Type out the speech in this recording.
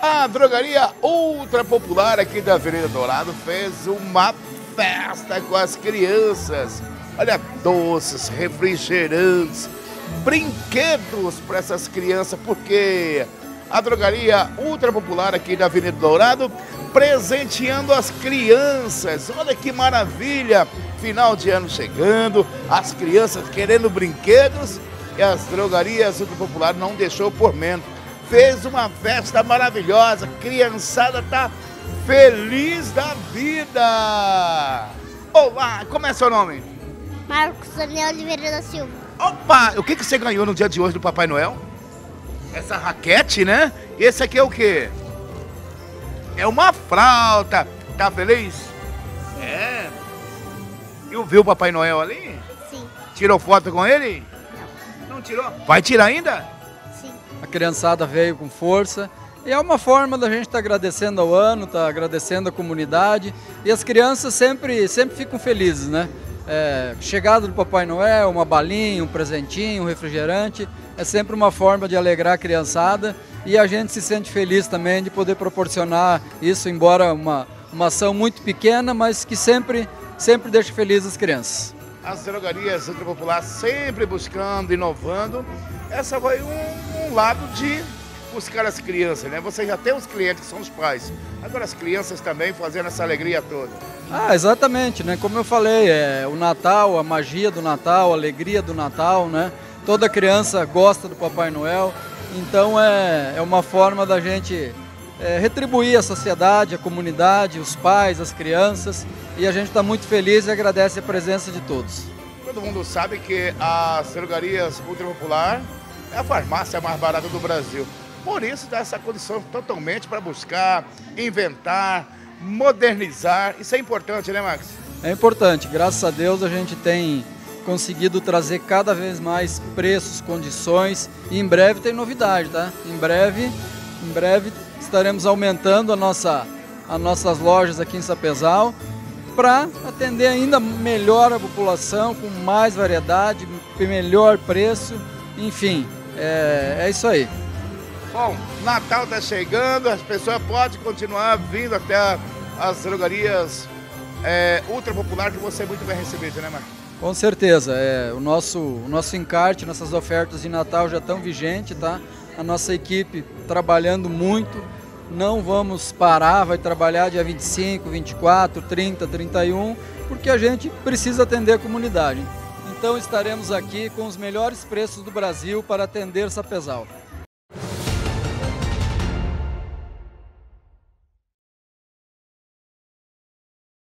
A drogaria ultra popular aqui da Avenida Dourado fez uma festa com as crianças. Olha, doces, refrigerantes, brinquedos para essas crianças, porque a drogaria ultra popular aqui da Avenida Dourado presenteando as crianças. Olha que maravilha! Final de ano chegando, as crianças querendo brinquedos e as drogarias ultra popular não deixou por menos. Fez uma festa maravilhosa, criançada tá feliz da vida. Olá, como é seu nome? Marcos Daniel Oliveira da Silva. Opa, o que, que você ganhou no dia de hoje do Papai Noel? Essa raquete, né? E esse aqui é o quê? É uma flauta. Tá feliz? É. E viu o Papai Noel ali? Sim. Tirou foto com ele? Não. Não tirou? Vai tirar ainda? Sim. A criançada veio com força. E é uma forma da gente estar tá agradecendo ao ano, estar tá agradecendo a comunidade. E as crianças sempre, sempre ficam felizes, né? É, chegada do Papai Noel, uma balinha, um presentinho, um refrigerante, é sempre uma forma de alegrar a criançada e a gente se sente feliz também de poder proporcionar isso, embora uma, uma ação muito pequena, mas que sempre, sempre deixa feliz as crianças. As drogarias Ultra Popular sempre buscando, inovando. Essa foi um, um lado de buscar as crianças, né? Você já tem os clientes que são os pais. Agora as crianças também fazendo essa alegria toda. Ah, exatamente, né? Como eu falei, é o Natal, a magia do Natal, a alegria do Natal, né? Toda criança gosta do Papai Noel, então é, é uma forma da gente é, retribuir a sociedade, a comunidade, os pais, as crianças, e a gente está muito feliz e agradece a presença de todos. Todo mundo sabe que as drogarias Ultra Popular é a farmácia mais barata do Brasil. Por isso dá essa condição totalmente para buscar, inventar, modernizar. Isso é importante, né, Max? É importante. Graças a Deus a gente tem conseguido trazer cada vez mais preços, condições e em breve tem novidade, tá? Em breve, em breve estaremos aumentando a nossa, as nossas lojas aqui em Sapezal para atender ainda melhor a população, com mais variedade, melhor preço, enfim, é, é isso aí. Bom, Natal está chegando, as pessoas podem continuar vindo até as drogarias é, ultra popular que você é muito bem recebido, né, Marcos? Com certeza, é, o, nosso, o nosso encarte, nossas ofertas de Natal já estão vigentes, tá? A nossa equipe trabalhando muito, não vamos parar, vai trabalhar dia 25, 24, 30, 31, porque a gente precisa atender a comunidade. Então estaremos aqui com os melhores preços do Brasil para atender Sapezal.